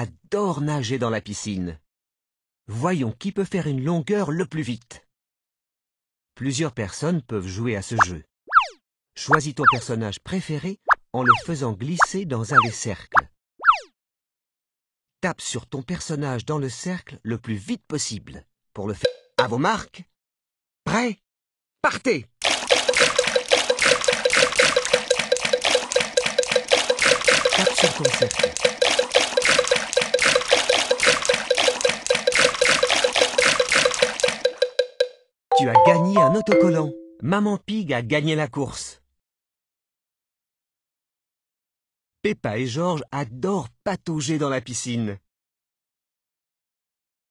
adore nager dans la piscine. Voyons qui peut faire une longueur le plus vite. Plusieurs personnes peuvent jouer à ce jeu. Choisis ton personnage préféré en le faisant glisser dans un des cercles. Tape sur ton personnage dans le cercle le plus vite possible. Pour le faire, à vos marques. Prêt Partez. Tu as gagné un autocollant. Maman Pig a gagné la course. Peppa et Georges adorent patauger dans la piscine.